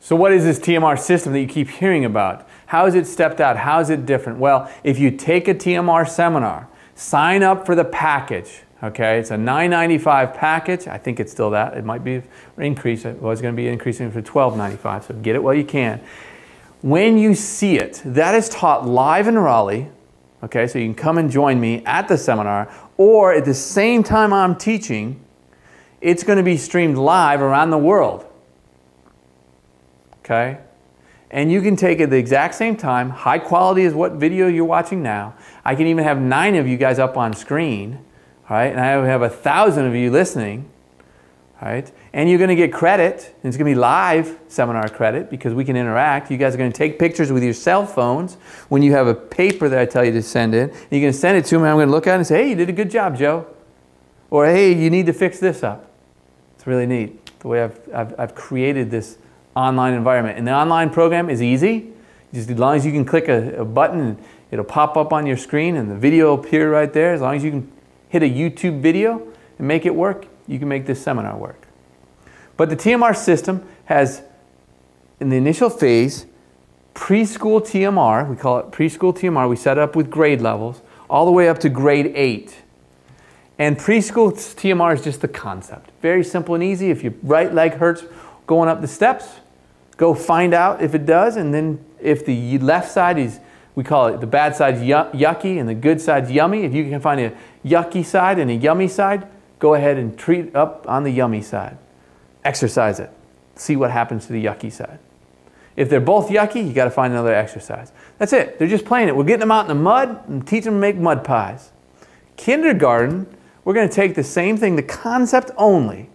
So what is this TMR system that you keep hearing about? How is it stepped out? How is it different? Well, if you take a TMR seminar, sign up for the package, okay? It's a $9.95 package. I think it's still that. It might be increased. It was going to be increasing for $12.95, so get it while you can. When you see it, that is taught live in Raleigh, okay? So you can come and join me at the seminar, or at the same time I'm teaching, it's going to be streamed live around the world okay? And you can take it the exact same time, high quality is what video you're watching now. I can even have nine of you guys up on screen, right? And I have a thousand of you listening, right? And you're going to get credit. It's going to be live seminar credit because we can interact. You guys are going to take pictures with your cell phones when you have a paper that I tell you to send in. You're to send it to me. I'm going to look at it and say, hey, you did a good job, Joe. Or, hey, you need to fix this up. It's really neat the way I've, I've, I've created this online environment. And the online program is easy. Just as long as you can click a, a button, it'll pop up on your screen and the video will appear right there. As long as you can hit a YouTube video and make it work, you can make this seminar work. But the TMR system has, in the initial phase, preschool TMR, we call it preschool TMR, we set up with grade levels, all the way up to grade 8. And preschool TMR is just the concept. Very simple and easy. If your right leg hurts going up the steps, Go find out if it does, and then if the left side is, we call it the bad side's yucky and the good side's yummy. If you can find a yucky side and a yummy side, go ahead and treat up on the yummy side. Exercise it. See what happens to the yucky side. If they're both yucky, you got to find another exercise. That's it. They're just playing it. We're getting them out in the mud and teaching them to make mud pies. Kindergarten, we're going to take the same thing, the concept only.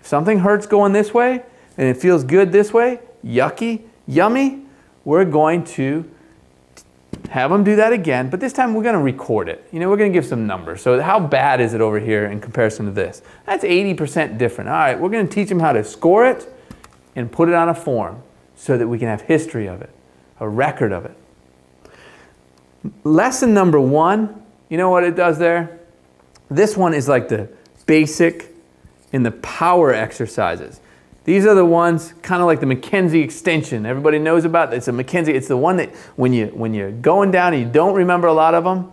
If something hurts going this way, and it feels good this way, yucky, yummy, we're going to have them do that again, but this time we're going to record it. You know, we're going to give some numbers. So how bad is it over here in comparison to this? That's 80% different. All right, we're going to teach them how to score it and put it on a form so that we can have history of it, a record of it. Lesson number one, you know what it does there? This one is like the basic in the power exercises. These are the ones kind of like the McKenzie extension. Everybody knows about it. It's a McKenzie. It's the one that when you when you're going down and you don't remember a lot of them,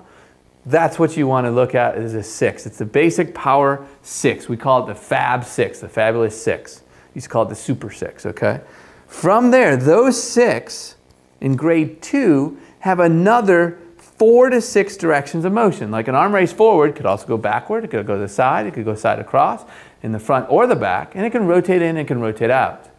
that's what you want to look at is a six. It's the basic power six. We call it the Fab Six, the fabulous six. You used to call it the Super Six. Okay. From there, those six in grade two have another four to six directions of motion. Like an arm raise forward could also go backward. It could go to the side. It could go side across in the front or the back, and it can rotate in and it can rotate out.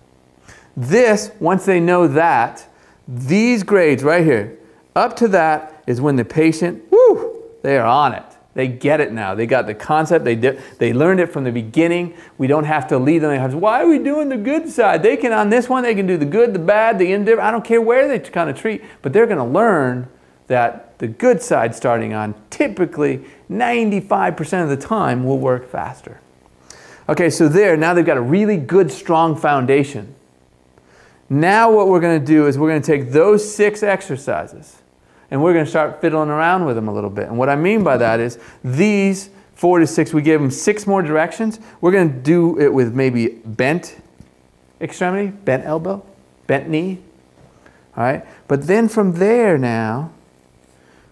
This, once they know that, these grades right here, up to that is when the patient, whoo, they are on it. They get it now. They got the concept. They, did, they learned it from the beginning. We don't have to lead them. Why are we doing the good side? They can, on this one, they can do the good, the bad, the indifferent. I don't care where they kind of treat, but they're going to learn that the good side starting on typically 95% of the time will work faster. Okay, so there, now they've got a really good, strong foundation. Now what we're going to do is we're going to take those six exercises and we're going to start fiddling around with them a little bit. And what I mean by that is these four to six, we gave them six more directions. We're going to do it with maybe bent extremity, bent elbow, bent knee. All right, but then from there now,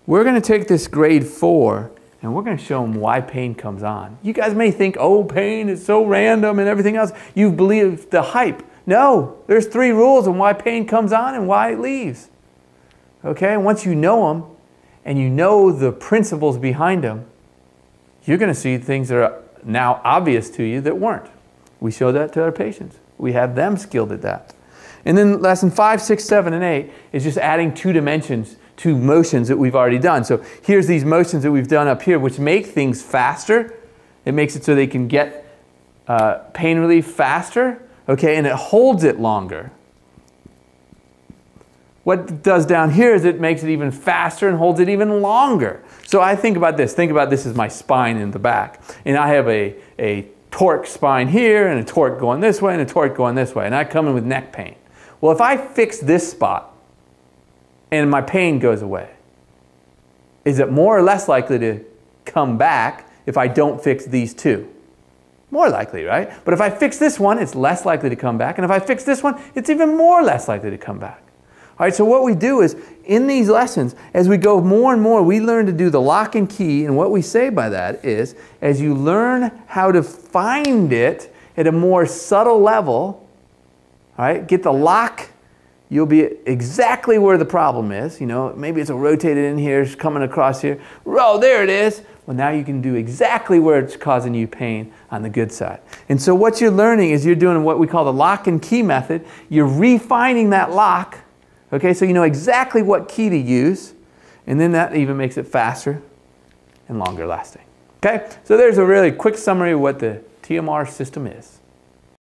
we're going to take this grade four and we're going to show them why pain comes on. You guys may think, oh, pain is so random and everything else. You believe the hype. No, there's three rules on why pain comes on and why it leaves. Okay, once you know them and you know the principles behind them, you're going to see things that are now obvious to you that weren't. We show that to our patients. We have them skilled at that. And then lesson five, six, seven, and eight is just adding two dimensions to motions that we've already done. So here's these motions that we've done up here, which make things faster. It makes it so they can get uh, pain relief faster, okay, and it holds it longer. What it does down here is it makes it even faster and holds it even longer. So I think about this. Think about this as my spine in the back. And I have a, a torque spine here and a torque going this way and a torque going this way. And I come in with neck pain. Well, if I fix this spot, and my pain goes away? Is it more or less likely to come back if I don't fix these two? More likely, right? But if I fix this one, it's less likely to come back. And if I fix this one, it's even more less likely to come back. All right, so what we do is in these lessons, as we go more and more, we learn to do the lock and key. And what we say by that is as you learn how to find it at a more subtle level, all right, get the lock, you'll be exactly where the problem is. You know, maybe it's a rotated in here, it's coming across here. Oh, there it is. Well, now you can do exactly where it's causing you pain on the good side. And so what you're learning is you're doing what we call the lock and key method. You're refining that lock, okay, so you know exactly what key to use, and then that even makes it faster and longer lasting. Okay, so there's a really quick summary of what the TMR system is.